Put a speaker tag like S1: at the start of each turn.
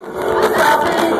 S1: Happy,